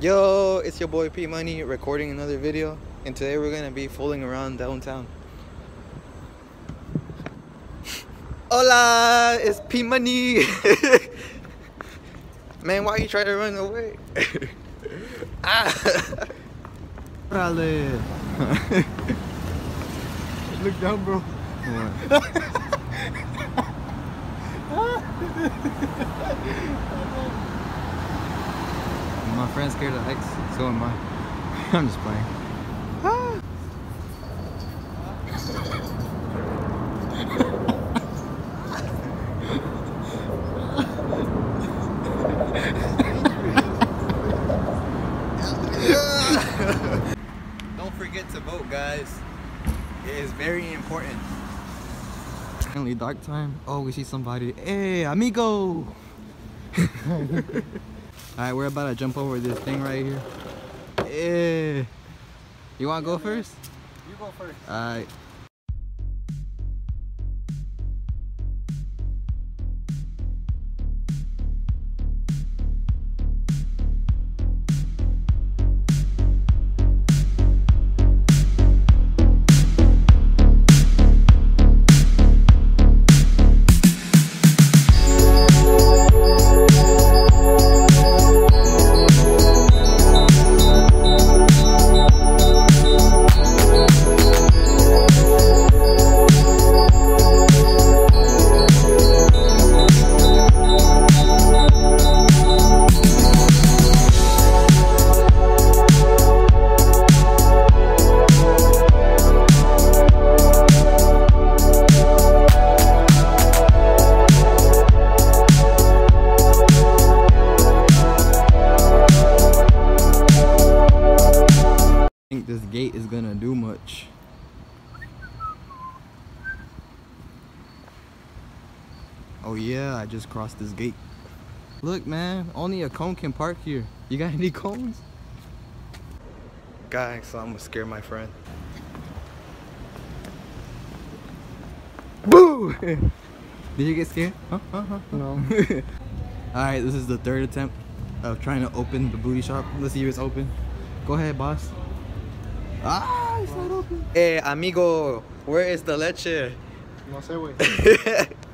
Yo, it's your boy P Money recording another video, and today we're gonna be fooling around downtown. Hola, it's P Money. Man, why you try to run away? ah. Look down, bro. My friend's scared of heights, so am I. I'm just playing. Don't forget to vote, guys. It is very important. Finally, dark time. Oh, we see somebody. Hey, amigo! Alright, we're about to jump over this thing right here. Hey. You wanna go first? You go first. Alright. I this gate is gonna do much. Oh yeah, I just crossed this gate. Look man, only a cone can park here. You got any cones? Guys, so I'm gonna scare my friend. Boo! Did you get scared? Huh? Huh? Huh? No. Alright, this is the third attempt of trying to open the booty shop. Let's see if it's open. Go ahead, boss. Ah, it's not open. hey, amigo, where is the leche? No sé, güey.